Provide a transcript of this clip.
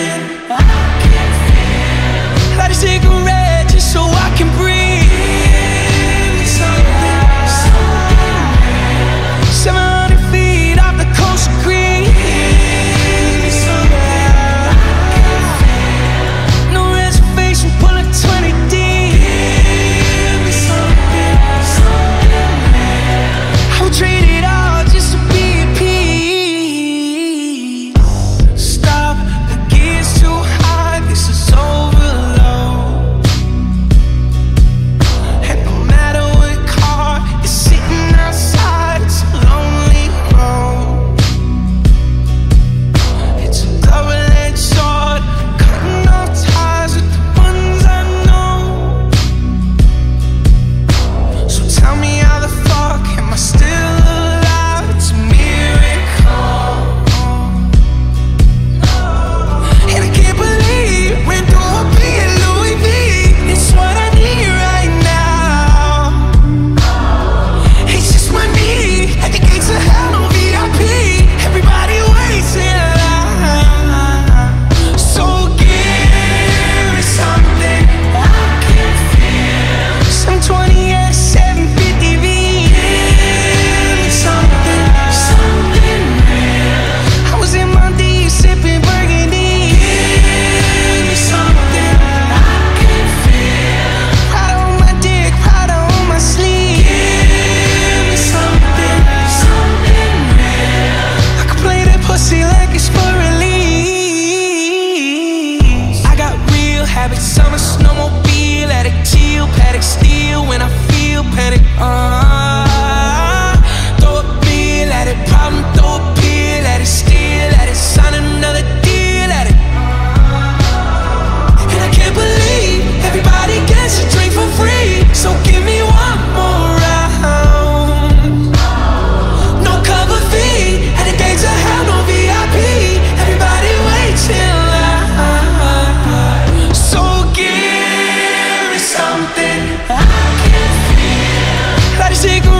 I rabbit, summer snowmobile, at a kill, paddock steel when I feel panic. Uh -huh. segura.